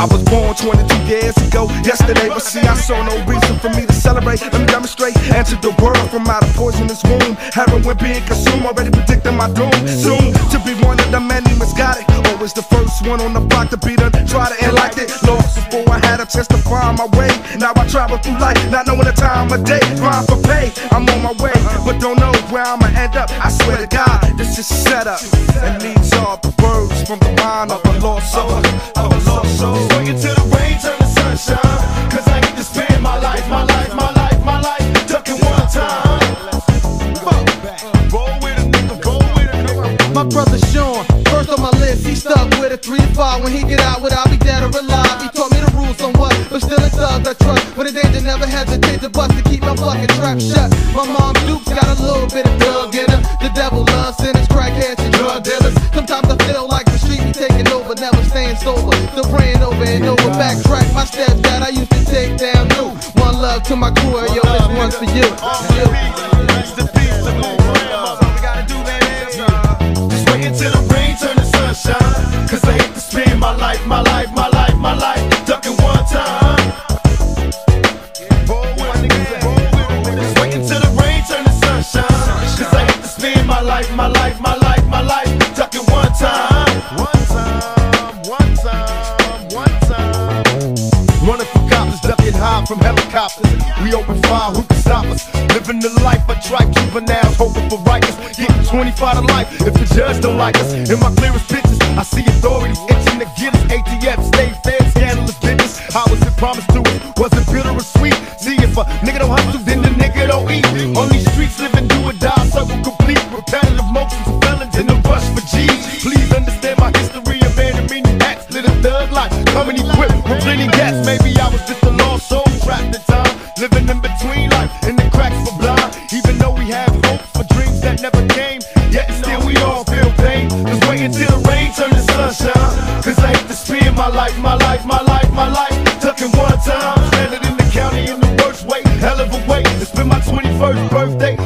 I was born 22 years ago, yesterday, but see, I saw no reason for me to celebrate. Let me demonstrate, enter the world from out of poisonous womb. Heaven Heroin being consumed, already predicting my doom. Soon to be one of the many misguided. Always the first one on the block to be done, try to. Lost chance to find my way. Now I travel through life, not knowing the time of day. Grind for pay, I'm on my way, but don't know where I'ma end up. I swear to God, this is set up. And these are the words from the mind of a lost soul. Of a lost soul. Swing till the rain turn to sunshine. Cause I get to spend my life, my life, my life, my life, ducking one time. Roll with a nigga, roll with a nigga. My brother Sean, first on my list, he stuck with a 3 to 5. When he get out, would I be dead or alive? He taught the still a thug I trust. When the danger never hesitate to bust to keep my fucking trap shut. My mom Duke's got a little bit of thug in her. The devil loves sinners, crackheads, and drug dealers. Sometimes I feel like the street be taking over, never staying sober. Still praying over and over. Backtrack my steps that I used to take down new. One love to my crew, yo, this one's for you. you. We open fire, who can stop us? Living the life of tripe juveniles, hoping for righteous. Getting 25 to life if the judge don't like us. In my clearest pictures, I see authorities itching to get us. ATF, stay fed, Living in between life and the cracks for blind. Even though we have hope for dreams that never came, yet still we all feel pain. Just wait until the rain turn to sunshine. Cause I hate to spend my life, my life, my life, my life, tucking one time. Stranded in the county in the worst way, hell of a way. It's been my 21st birthday,